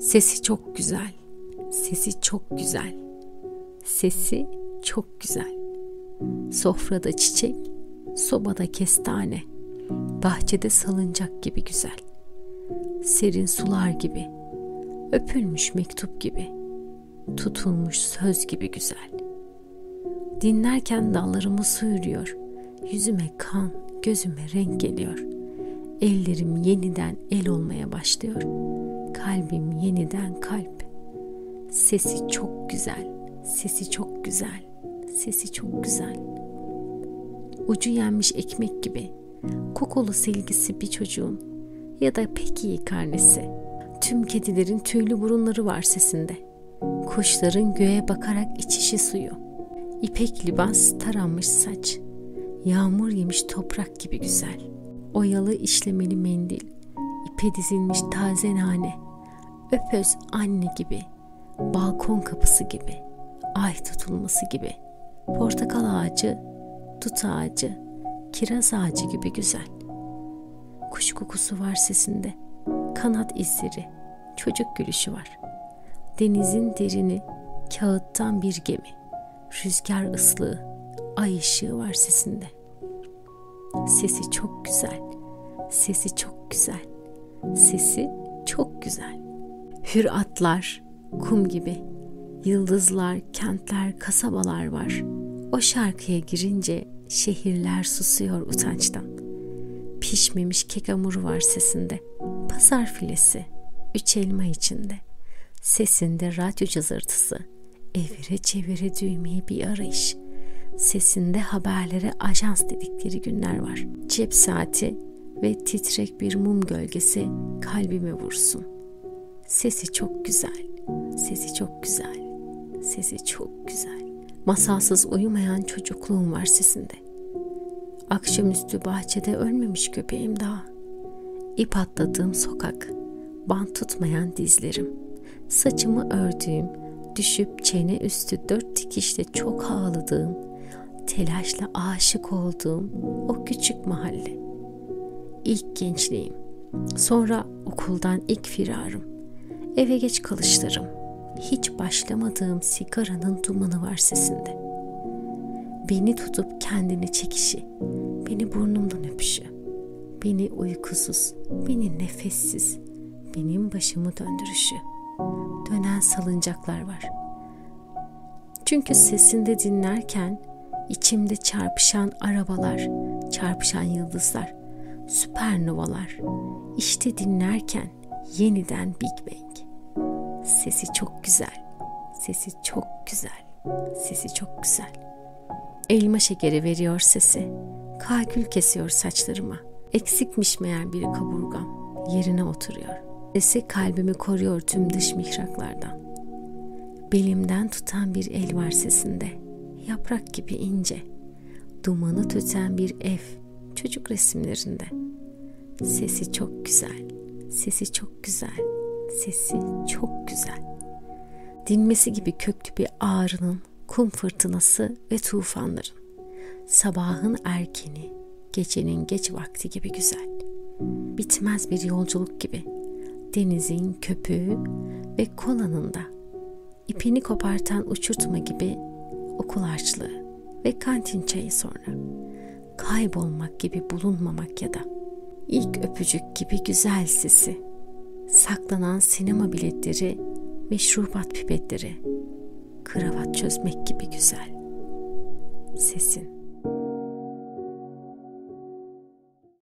Sesi çok güzel. Sesi çok güzel. Sesi çok güzel. Sofrada çiçek, sobada kestane, bahçede salıncak gibi güzel. Serin sular gibi, öpülmüş mektup gibi, tutulmuş söz gibi güzel. Dinlerken dallarımı su yürüyor, yüzüme kan, gözüme renk geliyor. Ellerim yeniden el olmaya başlıyor. Kalbim yeniden kalp. Sesi çok güzel, sesi çok güzel, sesi çok güzel. Ucu yenmiş ekmek gibi, kokulu silgisi bir çocuğun ya da pek iyi karnesi. Tüm kedilerin tüylü burunları var sesinde. Kuşların göğe bakarak içişi suyu. İpek libas taranmış saç. Yağmur yemiş toprak gibi güzel. Oyalı işlemeli mendil. ipe dizilmiş taze nane. Öpöz anne gibi. Balkon kapısı gibi. Ay tutulması gibi. Portakal ağacı, dut ağacı, kiraz ağacı gibi güzel. Kuş kokusu var sesinde. Kanat izleri, çocuk gülüşü var. Denizin derini, kağıttan bir gemi. Rüzgar ıslığı, ay ışığı var sesinde. Sesi çok güzel. Sesi çok güzel. Sesi çok güzel. Hür atlar, kum gibi. Yıldızlar, kentler, kasabalar var. O şarkıya girince şehirler susuyor utançtan. Pişmemiş kek hamuru var sesinde. Pazar filesi, üç elma içinde. Sesinde radyo cızırtısı. Evire çevire düğmeyi bir arayış. Sesinde haberlere ajans dedikleri günler var. Cep saati ve titrek bir mum gölgesi kalbime vursun. Sesi çok güzel. Sesi çok güzel. Sesi çok güzel. Masalsız uyumayan çocukluğum var sesinde. Akşamüstü bahçede ölmemiş köpeğim daha. İp atladığım sokak, bant tutmayan dizlerim, saçımı ördüğüm, düşüp çene üstü dört dikişle çok ağladığım, telaşla aşık olduğum o küçük mahalle. İlk gençliğim, sonra okuldan ilk firarım, eve geç kalışlarım, hiç başlamadığım sigaranın dumanı var sesinde. Beni tutup kendini çekişi, beni burnumdan öpüşü, beni uykusuz, beni nefessiz, benim başımı döndürüşü. Dönen salıncaklar var. Çünkü sesinde dinlerken içimde çarpışan arabalar, çarpışan yıldızlar, süpernovalar. İşte dinlerken yeniden Big Bang. Sesi çok güzel. Sesi çok güzel. Sesi çok güzel. Elma şekeri veriyor sesi. Kalkül kesiyor saçlarıma. Eksikmiş meğer bir kaburgam. Yerine oturuyor. Sesi kalbimi koruyor tüm dış mihraklardan. Belimden tutan bir el var sesinde. Yaprak gibi ince. Dumanı tüten bir ev. Çocuk resimlerinde. Sesi çok güzel. Sesi çok güzel. Sesi çok güzel. Dinmesi gibi köklü bir ağrının, kum fırtınası ve tufanların. Sabahın erkeni, gecenin geç vakti gibi güzel. Bitmez bir yolculuk gibi. Denizin köpüğü ve kolanın da ipini kopartan uçurtma gibi okul harçlığı ve kantin çayı sonra. Kaybolmak gibi bulunmamak ya da ilk öpücük gibi güzel sesi, saklanan sinema biletleri, meşrubat pipetleri, kravat çözmek gibi güzel. Sesin